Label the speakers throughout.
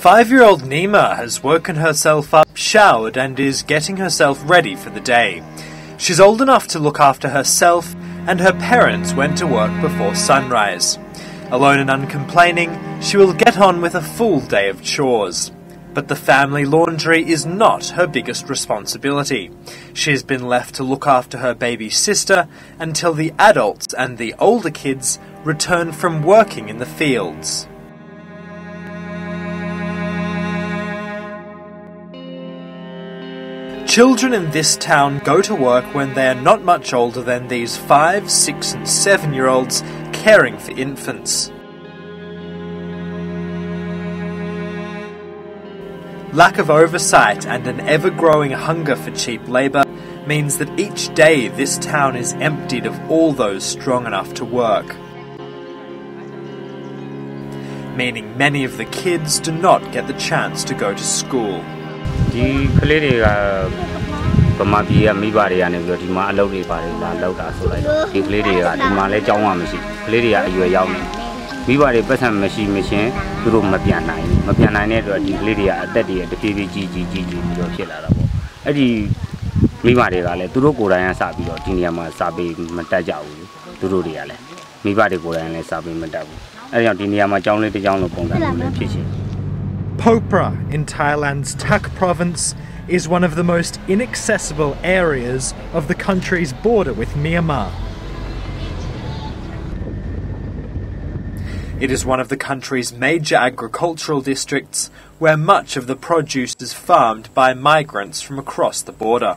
Speaker 1: Five year old Nima has woken herself up, showered, and is getting herself ready for the day. She's old enough to look after herself, and her parents went to work before sunrise. Alone and uncomplaining, she will get on with a full day of chores. But the family laundry is not her biggest responsibility. She has been left to look after her baby sister until the adults and the older kids return from working in the fields. Children in this town go to work when they are not much older than these 5, 6, and 7 year olds caring for infants. Lack of oversight and an ever growing hunger for cheap labour means that each day this town is emptied of all those strong enough to work. Meaning many of the kids do not get the chance to go to school.
Speaker 2: ဒီကလေးတွေကဗမာပြည်ကမိဘတွေကနေပြီးတော့ဒီမှာအလုပ်တွေပါတယ်လာလောက်တာဆိုလိုက်တော့ဒီကလေးတွေကဒီမှာလဲကြောင်းမှမရှိကလေးတွေကအရွယ်ရောက်နေမိဘတွေပတ်စံမရှိမရှင်သူတို့မပြန်နိုင်ဘူးမပြန်နိုင်တဲ့အတွက်ဒီကလေးတွေကအသက်တွေတဖြည်းဖြည်းကြီးကြီးကြီးကြီးပြီးတော့ဖြစ်လာတာပေါ့အဲ့ဒီမိဘတွေကလည်းသူတို့ကိုယ်တိုင်ကစပြီးတော့ဒီနေရာမှာစာပေမတက်ကြဘူးသူတို့တွေကလည်းမိဘတွေကိုယ်တိုင်လည်းစာပေမတက်ဘူးအဲ့ဒါကြောင့်ဒီနေရာမှာကျောင်းလေးတစ်ကျောင်းလိုပုံစံမျိုးလည်းဖြစ်ရှင်
Speaker 1: Phop Phra in Thailand's Tak province is one of the most inaccessible areas of the country's border with Myanmar. It is one of the country's major agricultural districts where much of the produce is farmed by migrants from across the border.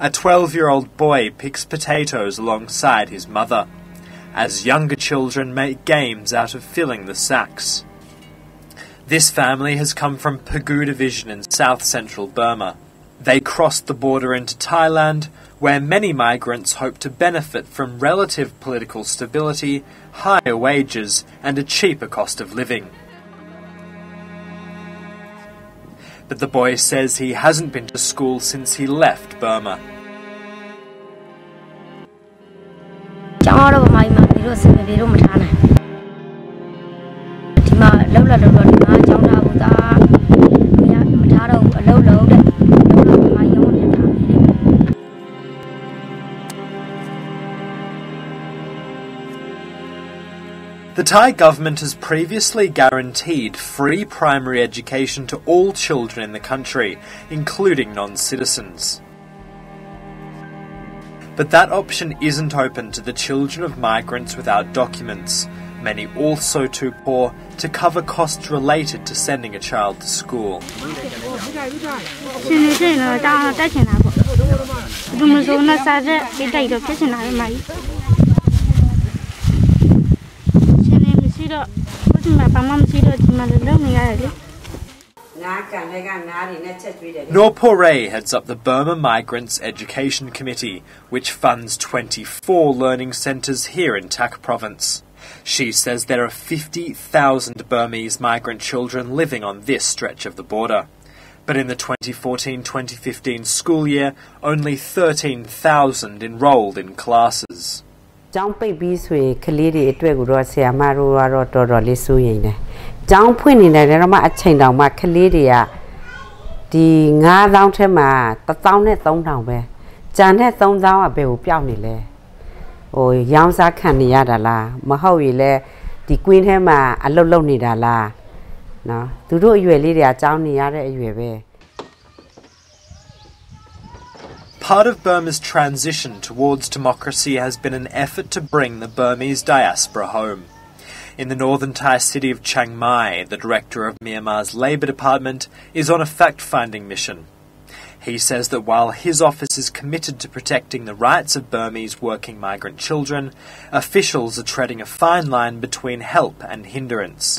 Speaker 1: A 12 year old boy picks potatoes alongside his mother as younger children make games out of filling the sacks. This family has come from Pegu Division in south central Burma. They crossed the border into Thailand, where many migrants hope to benefit from relative political stability, higher wages, and a cheaper cost of living. But the boy says he hasn't been to school since he left Burma.
Speaker 3: ပြည်မှာပြီးတော့စင်ပြေတော့မထားနိုင်ဒီမှာလောက်လာတော့ဒီမှာကျောင်းထားဘူးသားမရမထားတော့ဘူးအလုပ်လုပ်တဲ့လုပ်တော့ဗမာရုံးနဲ့ထားတယ်
Speaker 1: The Thai government has previously guaranteed free primary education to all children in the country, including non citizens. But that option isn't open to the children of migrants without documents, many also too poor to cover costs related to sending a child to school. Norpore heads up the Burma Migrants Education Committee, which funds 24 learning centres here in Tak Province. She says there are 50,000 Burmese migrant children living on this stretch of the border. But in the 2014-2015 school year, only 13,000 enrolled in classes.
Speaker 4: ကျောင်းပိတ်ပြီးဆိုရင်ကလေးတွေအတွက်ကိုတော့ဆရာမတို့ကတော့တော်တော်လေးစိုးရိမ်တယ်။ကျောင်းဖွင့်နေတယ်တော့မှအချိန်တောင်မှကလေးတွေကဒီ9000ထဲမှာ1000နဲ့3000ပဲ။ကြံတဲ့3000ကဘယ်ကိုပျောက်နေလဲ။ဟိုရောင်းစားခံနေရတာလားမဟုတ်ရင်လဲဒီကွင်းထဲမှာအလုတ်လုတ်နေတာလား။နော်သူတို့အရွယ်လေးတွေကကျောင်းနေရတဲ့အရွယ်ပဲ။
Speaker 1: Part of Burma's transition towards democracy has been an effort to bring the Burmese diaspora home. In the northern Thai city of Chiang Mai, the director of Myanmar's Labour Department is on a fact finding mission. He says that while his office is committed to protecting the rights of Burmese working migrant children, officials are treading a fine line between help and hindrance.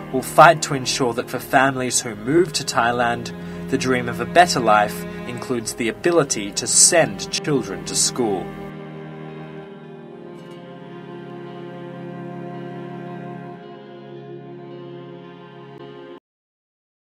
Speaker 1: will fight to ensure that for families who move to Thailand, the dream of a better life includes the ability to send children to school.